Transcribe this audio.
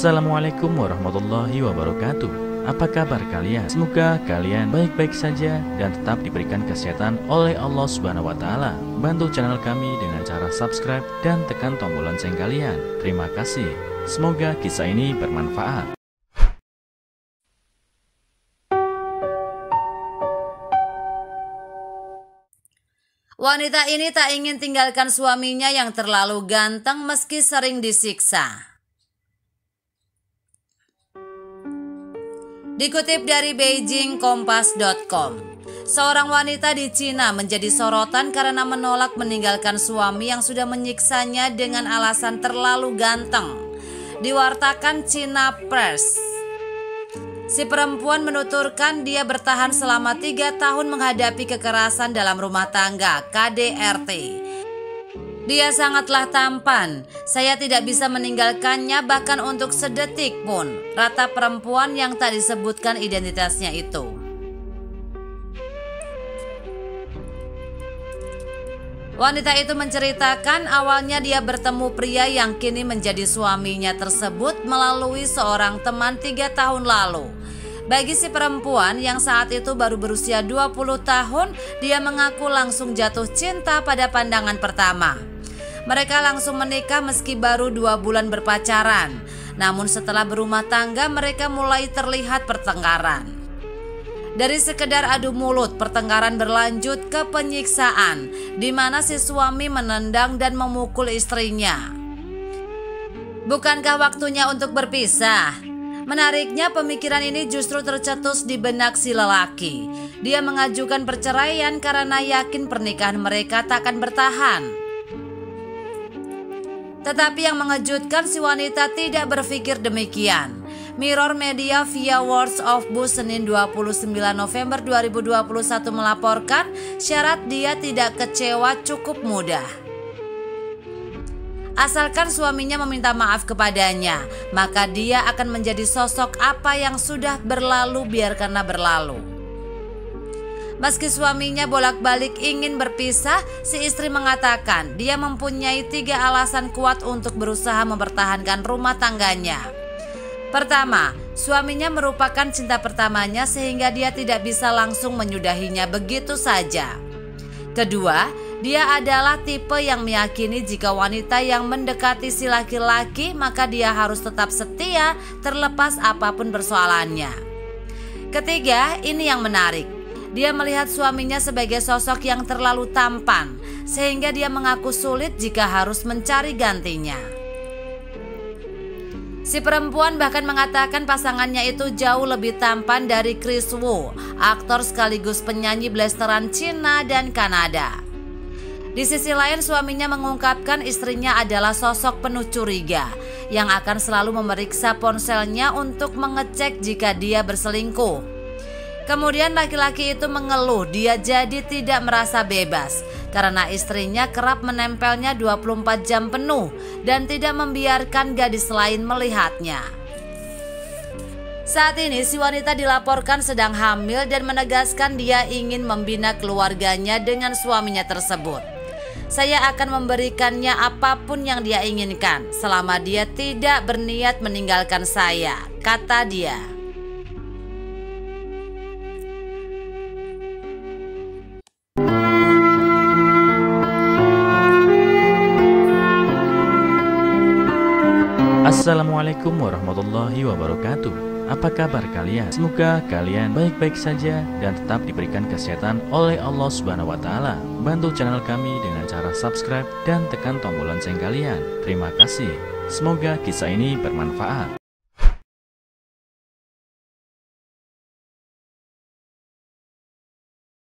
Assalamualaikum warahmatullahi wabarakatuh Apa kabar kalian? Semoga kalian baik-baik saja dan tetap diberikan kesehatan oleh Allah Subhanahu wa taala. Bantu channel kami dengan cara subscribe dan tekan tombol lonceng kalian. Terima kasih. Semoga kisah ini bermanfaat. Wanita ini tak ingin tinggalkan suaminya yang terlalu ganteng meski sering disiksa. Dikutip dari beijingkompas.com, seorang wanita di Cina menjadi sorotan karena menolak meninggalkan suami yang sudah menyiksanya dengan alasan terlalu ganteng. Diwartakan Cina Press. Si perempuan menuturkan dia bertahan selama tiga tahun menghadapi kekerasan dalam rumah tangga KDRT. Dia sangatlah tampan, saya tidak bisa meninggalkannya bahkan untuk sedetik pun, rata perempuan yang tak disebutkan identitasnya itu. Wanita itu menceritakan awalnya dia bertemu pria yang kini menjadi suaminya tersebut melalui seorang teman tiga tahun lalu. Bagi si perempuan yang saat itu baru berusia 20 tahun, dia mengaku langsung jatuh cinta pada pandangan pertama. Mereka langsung menikah meski baru dua bulan berpacaran. Namun setelah berumah tangga mereka mulai terlihat pertengkaran. Dari sekedar adu mulut, pertengkaran berlanjut ke penyiksaan, di mana si suami menendang dan memukul istrinya. Bukankah waktunya untuk berpisah? Menariknya, pemikiran ini justru tercetus di benak si lelaki. Dia mengajukan perceraian karena yakin pernikahan mereka takkan bertahan. Tetapi yang mengejutkan si wanita tidak berpikir demikian. Mirror Media via Words of Bus Senin 29 November 2021 melaporkan syarat dia tidak kecewa cukup mudah. Asalkan suaminya meminta maaf kepadanya, maka dia akan menjadi sosok apa yang sudah berlalu biarkanlah berlalu. Meski suaminya bolak-balik ingin berpisah, si istri mengatakan dia mempunyai tiga alasan kuat untuk berusaha mempertahankan rumah tangganya. Pertama, suaminya merupakan cinta pertamanya sehingga dia tidak bisa langsung menyudahinya begitu saja. Kedua, dia adalah tipe yang meyakini jika wanita yang mendekati si laki-laki maka dia harus tetap setia terlepas apa pun persoalannya. Ketiga, ini yang menarik. Dia melihat suaminya sebagai sosok yang terlalu tampan sehingga dia mengaku sulit jika harus mencari gantinya. Si perempuan bahkan mengatakan pasangannya itu jauh lebih tampan dari Chris Wu, aktor sekaligus penyanyi blasteran Cina dan Kanada. Di sisi lain suaminya mengungkapkan istrinya adalah sosok penuh curiga yang akan selalu memeriksa ponselnya untuk mengecek jika dia berselingkuh. Kemudian laki-laki itu mengeluh dia jadi tidak merasa bebas karena istrinya kerap menempelnya 24 jam penuh dan tidak membiarkan gadis lain melihatnya. Saat ini si wanita dilaporkan sedang hamil dan menegaskan dia ingin membina keluarganya dengan suaminya tersebut. Saya akan memberikannya apa pun yang dia inginkan selama dia tidak berniat meninggalkan saya, kata dia. Assalamualaikum warahmatullahi wabarakatuh Apa kabar kalian? Semoga kalian baik-baik saja dan tetap diberikan kesehatan oleh Allah Subhanahu wa taala. Bantu channel kami dengan cara subscribe dan tekan tombol lonceng kalian. Terima kasih. Semoga kisah ini bermanfaat.